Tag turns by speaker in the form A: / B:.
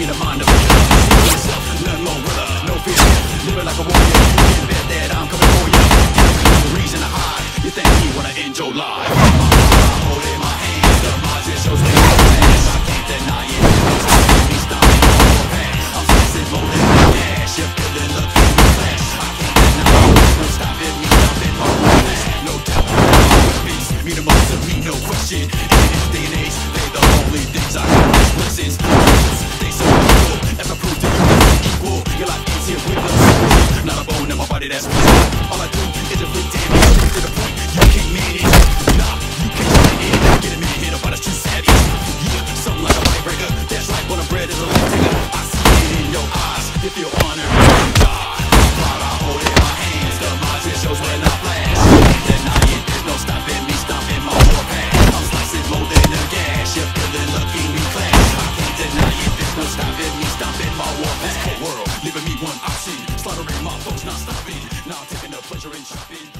A: In a mind of yourself, learn more with her, no fear. Live it like a warrior, you bet that I'm coming for you. Reason to hide, you think you wanna end your life. see. My foes, not stopping. Now I'm taking the pleasure in shopping.